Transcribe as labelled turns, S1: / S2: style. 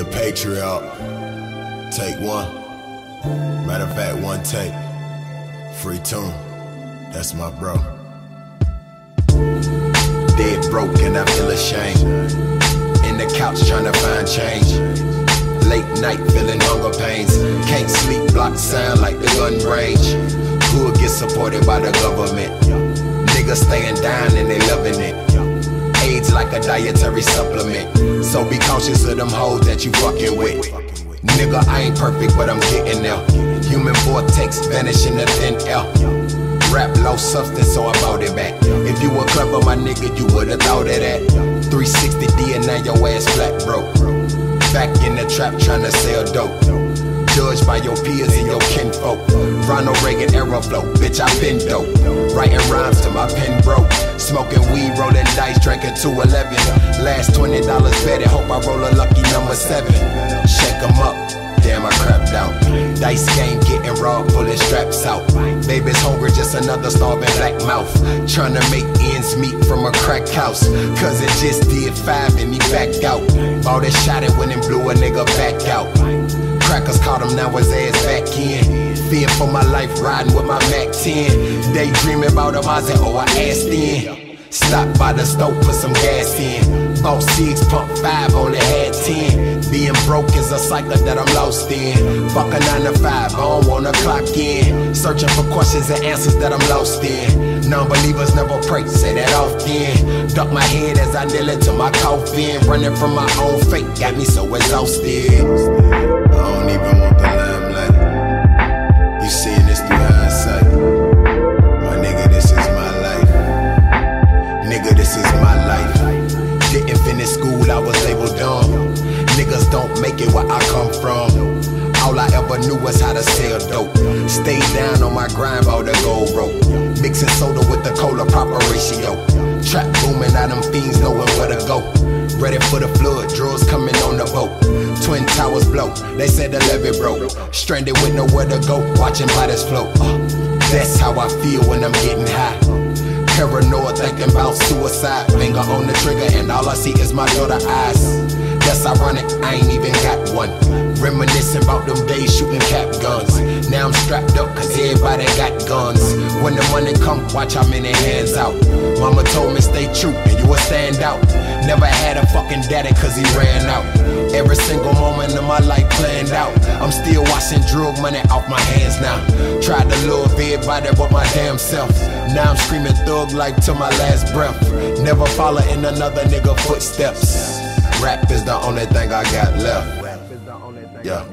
S1: The Patriarch. Take one. Matter of fact, one take. Free tune. That's my bro. Dead broke and I feel ashamed. In the couch trying to find change. Late night feeling hunger pains. Can't sleep, block sound like the gun range. Hood get supported by the government. Niggas staying down and they loving it. AIDS like a dietary supplement. So be cautious of them hoes that you fucking with. Nigga, I ain't perfect, but I'm getting there. Human vortex vanishing the thin air. Rap low substance, so I bought it back. If you were clever, my nigga, you would've thought of that. 360 D and now your ass flat broke. Back in the trap trying to sell dope. Judged by your peers and your kinfolk. Ronald Reagan era flow, bitch, I been dope. Writing rhymes till my pen broke. Smoking dice, drinking 211. Last $20 betted, hope I roll a lucky number seven. Shake 'em up. Damn, I crapped out. Dice game getting raw, pulling straps out. Baby's hungry, just another starving black mouth. Trying to make ends meet from a crack house. Cause it just did five and he backed out. Bought a shot and went and blew a nigga back out. Crackers caught him, now his ass back in. Fear for my life, riding with my Mac 10. Daydreaming about him, I said, oh, I asked in. Stop by the stove, put some gas in. Bought six, pump five, only had ten. Being broke is a cycle that I'm lost in. Fuck a nine to five, I don't wanna clock in. Searching for questions and answers that I'm lost in. Non-believers never pray, say that often. Duck my head as I kneel into my coffin. Running from my own fate, got me so exhausted. Come from. All I ever knew was how to sell dope. Stayed down on my grind, bought a gold rope. Mixing soda with the cola, proper ratio. Trap booming, out them fiends knowing where to go. Ready for the flood, drugs coming on the boat. Twin towers blow, they said the levee broke. Stranded with nowhere to go, watching bodies float. Uh, that's how I feel when I'm getting high. Paranoid, thinking about suicide. Finger on the trigger, and all I see is my daughter eyes. That's ironic, I ain't even got one. Reminiscing about them days shooting cap guns. Now I'm strapped up cause everybody got guns. When the money come, watch how many hands out. Mama told me stay true and you will stand out. Never had a fucking daddy cause he ran out. Every single moment of my life planned out. I'm still washing drug money off my hands now. Tried to love everybody but my damn self. Now I'm screaming thug life to my last breath. Never follow in another nigga footsteps. Rap is the only thing I got left.
S2: Rap is the only thing
S1: Yeah.